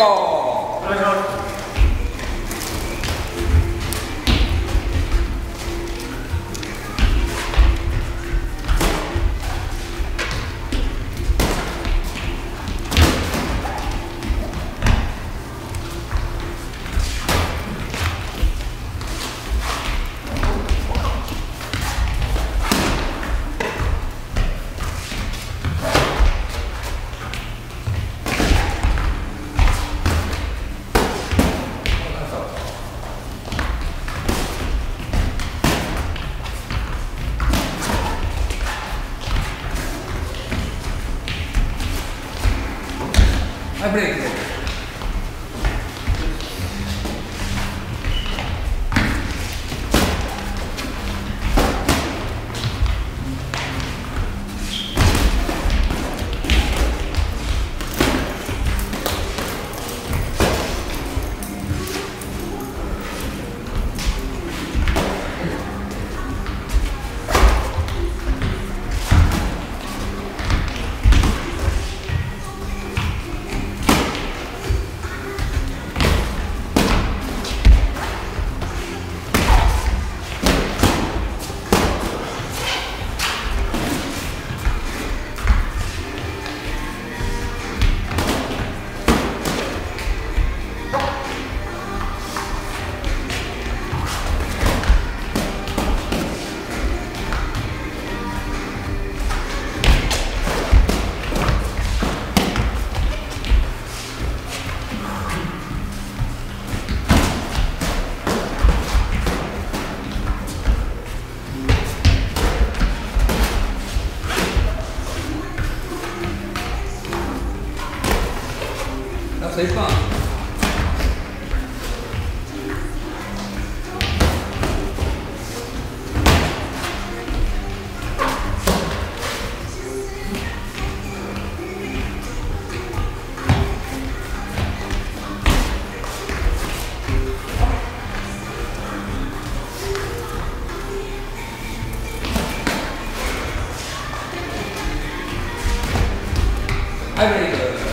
お願いしますはいブレ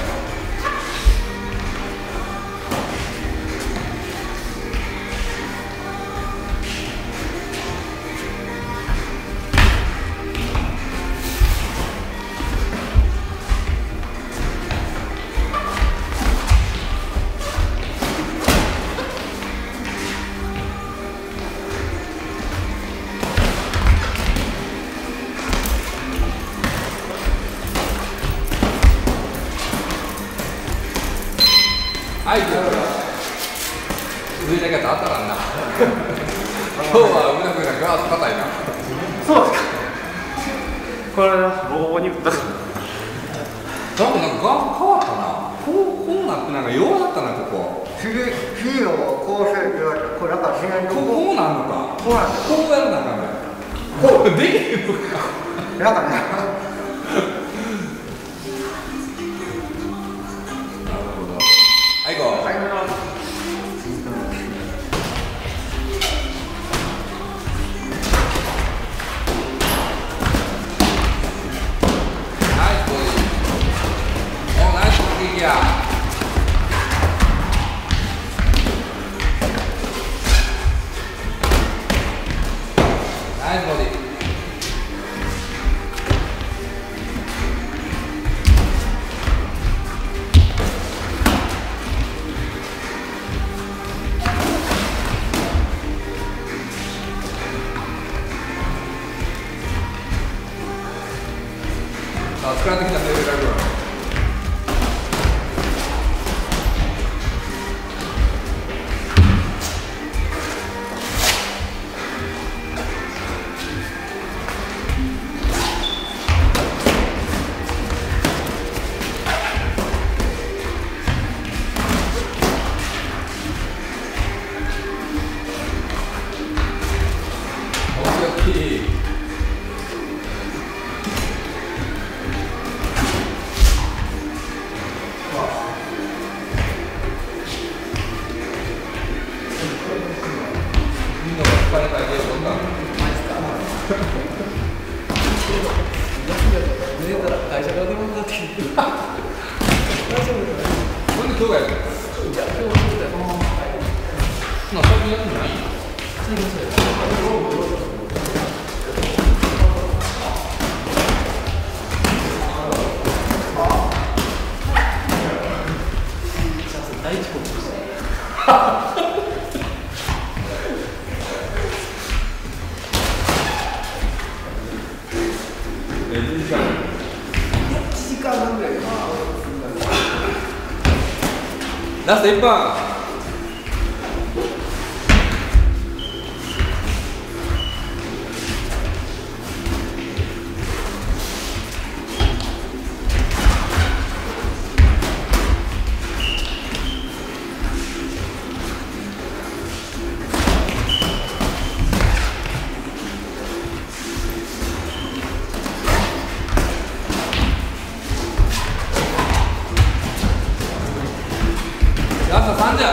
上だけ当たらんな。今日はうなぐなガーッと硬いな。そうですか。これはボコボコに打った多分なんかガーッ変わったな。こうこうなってなんか弱なったなここ。次、次をこうせって言われたら、これなんか自然に。こうなんのか。こうなんこうやるなあかんねこう。できるのか。なんかあ疲れてきたね上田君大最近そうの。ラスト1分ラスト30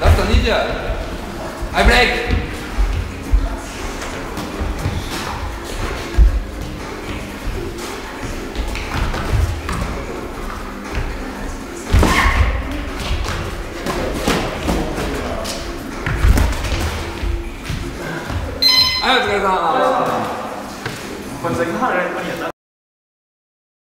ラスト20アイブレイクはいお疲れさんこれ先離れ何やった